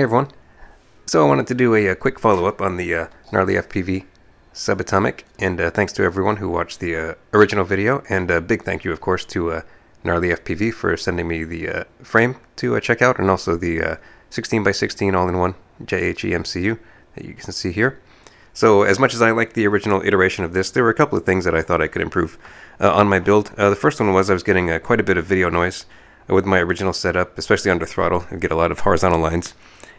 Hey everyone. So I wanted to do a, a quick follow-up on the uh, Gnarly FPV Subatomic, and uh, thanks to everyone who watched the uh, original video, and a big thank you, of course, to uh, Gnarly FPV for sending me the uh, frame to uh, check out, and also the 16x16 all-in-one JHEMCU that you can see here. So as much as I like the original iteration of this, there were a couple of things that I thought I could improve on my build. the first one was I was getting quite a bit of video noise with my original setup, especially under throttle. I get a lot of horizontal lines.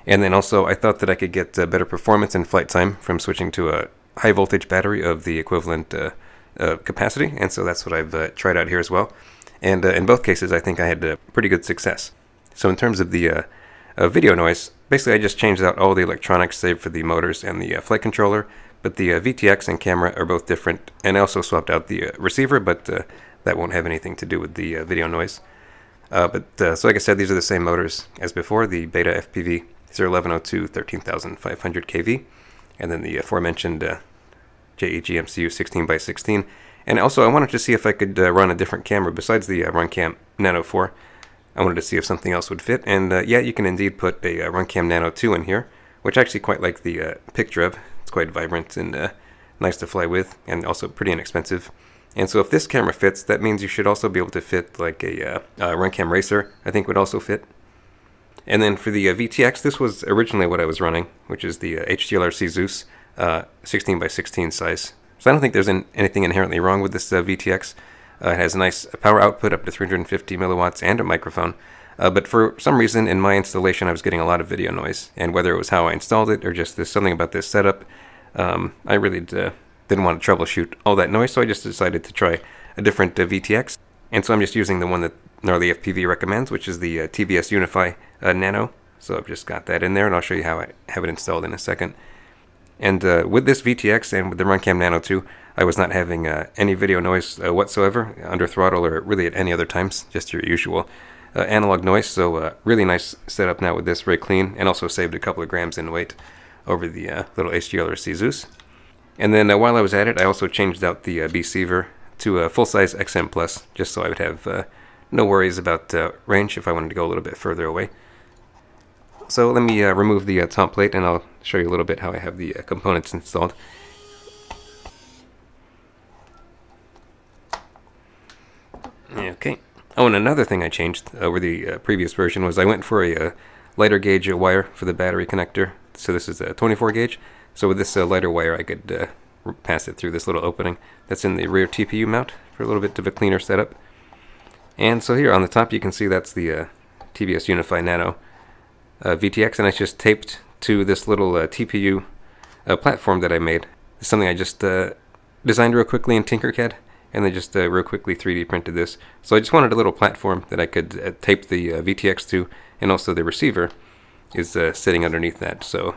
And then also, I thought that I could get uh, better performance and flight time from switching to a high voltage battery of the equivalent uh, uh, capacity. And so that's what I've uh, tried out here as well. And uh, in both cases, I think I had pretty good success. So in terms of the uh, video noise, basically I just changed out all the electronics save for the motors and the flight controller. But the VTX and camera are both different. And I also swapped out the receiver, but that won't have anything to do with the video noise. but so like I said, these are the same motors as before, the Beta FPV 01102 13500 kV, and then the aforementioned uh, JHEMCU 16 by 16. And also, I wanted to see if I could uh, run a different camera besides the uh, Runcam Nano 4. I wanted to see if something else would fit, and uh, yeah, you can indeed put a uh, Runcam Nano 2 in here, which I actually quite like the uh, picture of. It's quite vibrant and nice to fly with, and also pretty inexpensive. And so if this camera fits, that means you should also be able to fit like a, uh, a Runcam Racer, I think would also fit. And then for the uh, VTX, this was originally what I was running, which is the uh, HGLRC Zeus uh, 16 by 16 size. So I don't think there's in, anything inherently wrong with this uh, VTX. Uh, it has a nice power output up to 350 milliwatts and a microphone. Uh, but for some reason in my installation I was getting a lot of video noise. And whether it was how I installed it or just there's something about this setup, um, I really didn't want to troubleshoot all that noise. So I just decided to try a different VTX. And so I'm just using the one that Gnarly FPV recommends, which is the uh, TBS Unify uh, Nano. So I've just got that in there, and I'll show you how I have it installed in a second. And uh, with this VTX and with the Runcam Nano 2, I was not having uh, any video noise uh, whatsoever under throttle or really at any other times, just your usual uh, analog noise. So really nice setup now with this, very clean, and also saved a couple of grams in weight over the little HGLRC Zeus. And then while I was at it, I also changed out the Beeceiver to a full-size XM Plus, just so I would have no worries about uh, range if I wanted to go a little bit further away. So let me uh, remove the uh, top plate and I'll show you a little bit how I have the uh, components installed. Okay. Oh, and another thing I changed over the uh, previous version was I went for a uh, lighter gauge wire for the battery connector. So this is a 24 gauge. So with this lighter wire I could pass it through this little opening that's in the rear TPU mount for a little bit of a cleaner setup. And so here on the top you can see that's the uh, TBS Unify Nano uh, VTX and it's just taped to this little uh, TPU uh, platform that I made. It's something I just uh, designed real quickly in Tinkercad and then just uh, real quickly 3D printed this. So I just wanted a little platform that I could tape the VTX to and also the receiver is sitting underneath that. So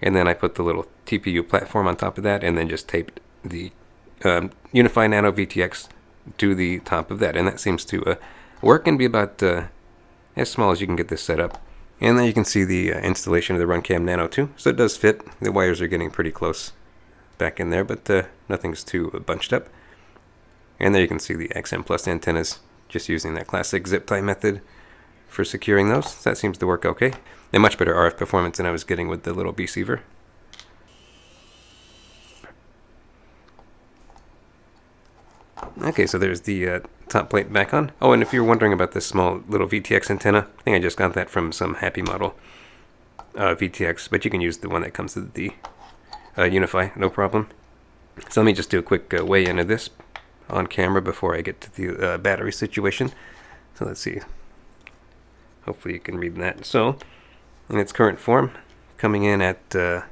and then I put the little TPU platform on top of that and then just taped the um, Unify Nano VTX to the top of that. And that seems to uh, work and be about uh, as small as you can get this set up. And then you can see the uh, installation of the Runcam Nano 2. So it does fit. The wires are getting pretty close back in there, but uh, nothing's too bunched up. And there you can see the XM Plus antennas, just using that classic zip tie method for securing those. So that seems to work okay. And much better RF performance than I was getting with the little Beeceiver. Okay, so there's the uh, top plate back on. Oh, and if you're wondering about this small little VTX antenna, I think I just got that from some Happy Model uh, VTX, but you can use the one that comes with the uh, Unify, no problem. So let me just do a quick uh, weigh in of this on camera before I get to the uh, battery situation. So let's see. Hopefully you can read that. So, in its current form, coming in at uh,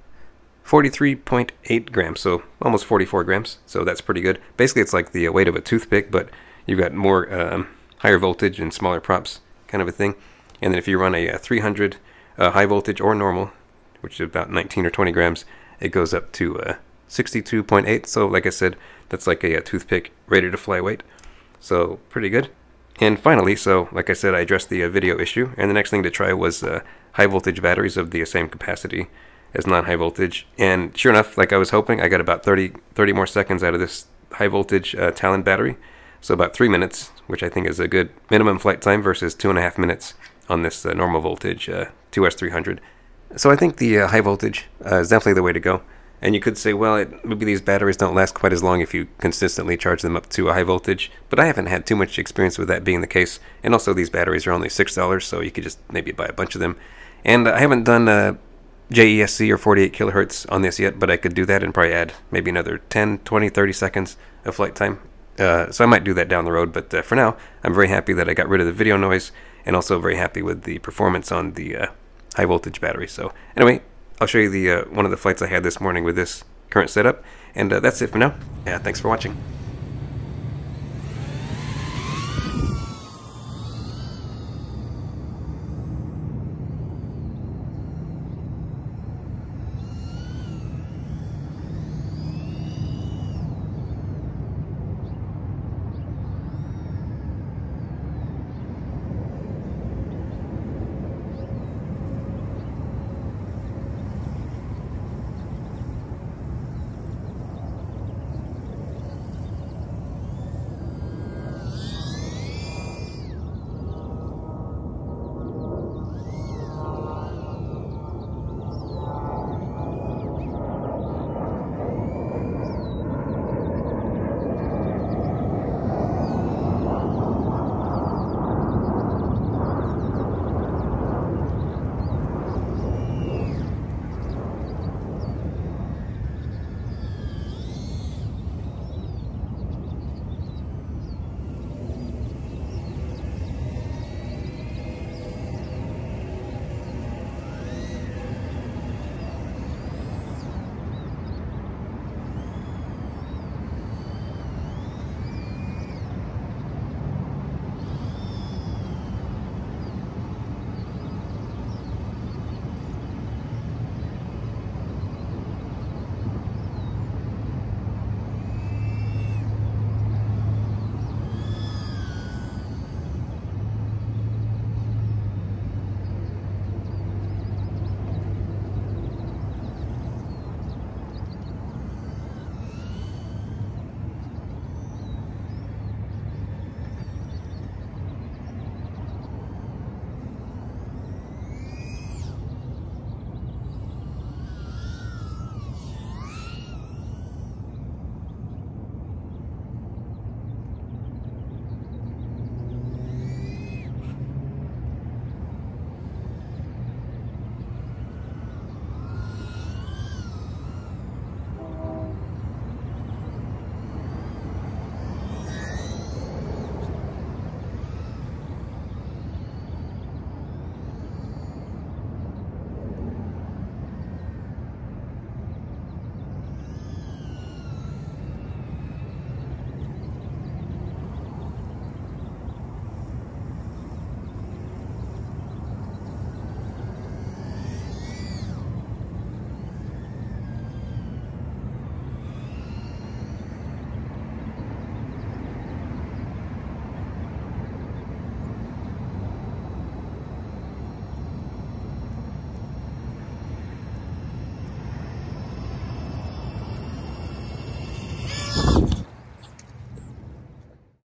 43.8 grams, so almost 44 grams. So that's pretty good. Basically, it's like the weight of a toothpick, but you've got more um, higher voltage and smaller props kind of a thing. And then if you run a, a 300 uh, high voltage or normal, which is about 19 or 20 grams, it goes up to uh, 62.8. So like I said, that's like a, a toothpick rated to fly weight. So pretty good. And finally, so like I said, I addressed the uh, video issue, and the next thing to try was uh, high voltage batteries of the same capacity as non-high voltage. And sure enough, like I was hoping, I got about 30, 30 more seconds out of this high voltage uh, Talon battery. So about three minutes, which I think is a good minimum flight time versus two and a half minutes on this uh, normal voltage uh, 2S300. So I think the uh, high voltage uh, is definitely the way to go. And you could say, well, it, maybe these batteries don't last quite as long if you consistently charge them up to a high voltage, but I haven't had too much experience with that being the case. And also, these batteries are only $6, so you could just maybe buy a bunch of them. And I haven't done uh, JESC or 48 kilohertz on this yet, but I could do that and probably add maybe another 10, 20, 30 seconds of flight time. Uh, so I might do that down the road, but uh, for now, I'm very happy that I got rid of the video noise and also very happy with the performance on the uh, high voltage battery. So anyway, I'll show you the uh, one of the flights I had this morning with this current setup. And uh, that's it for now. Yeah, thanks for watching.